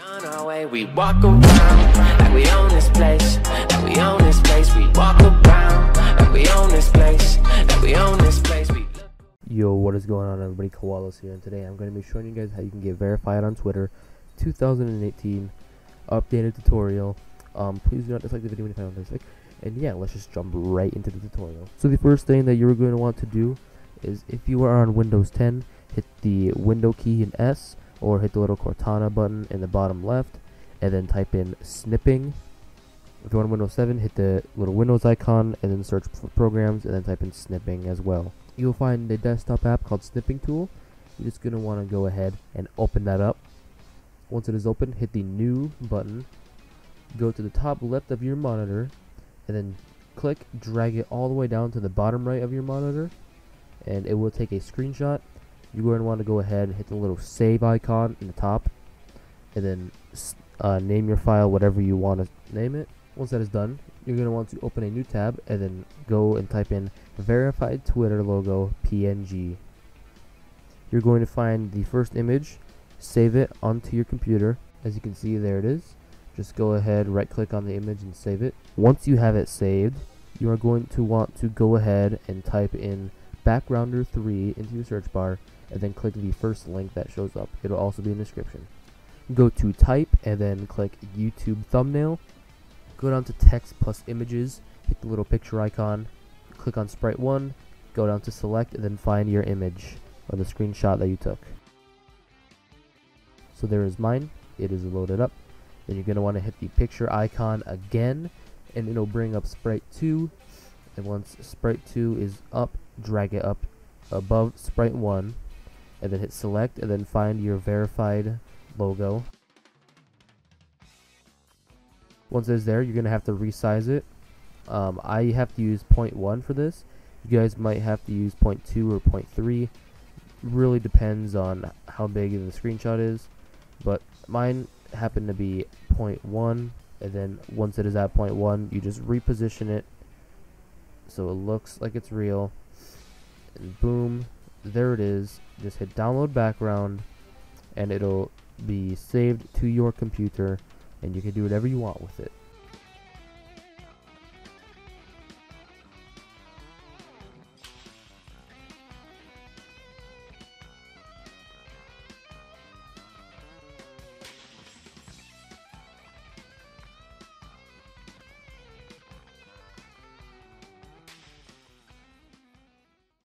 on our way, we walk around like we own this place, like we own this place. We walk around like we own this place, like we own this place. We Yo, what is going on everybody? Koalaz here, and today I'm going to be showing you guys how you can get verified on Twitter 2018 updated tutorial. Um, please do not dislike the video find out this. And yeah, let's just jump right into the tutorial. So the first thing that you're going to want to do is if you are on Windows 10, hit the window key in S, or hit the little Cortana button in the bottom left, and then type in snipping. If you're on Windows 7, hit the little Windows icon, and then search for programs, and then type in snipping as well you'll find a desktop app called Snipping Tool. You're just going to want to go ahead and open that up. Once it is open, hit the New button. Go to the top left of your monitor, and then click, drag it all the way down to the bottom right of your monitor, and it will take a screenshot. You're going to want to go ahead and hit the little save icon in the top, and then uh, name your file whatever you want to name it. Once that is done, you're going to want to open a new tab and then go and type in verified Twitter logo PNG. You're going to find the first image, save it onto your computer. As you can see, there it is. Just go ahead, right click on the image and save it. Once you have it saved, you are going to want to go ahead and type in backgrounder3 into your search bar and then click the first link that shows up. It'll also be in the description. Go to type and then click YouTube thumbnail go down to text plus images, hit the little picture icon, click on sprite 1, go down to select, and then find your image or the screenshot that you took. So there is mine, it is loaded up. Then you're going to want to hit the picture icon again, and it'll bring up sprite 2. And once sprite 2 is up, drag it up above sprite 1, and then hit select, and then find your verified logo. Once it's there, you're going to have to resize it. Um, I have to use 0.1 for this. You guys might have to use 0.2 or 0.3. Really depends on how big the screenshot is. But mine happened to be 0.1. And then once it is at 0.1, you just reposition it so it looks like it's real. And boom, there it is. Just hit download background and it'll be saved to your computer and you can do whatever you want with it.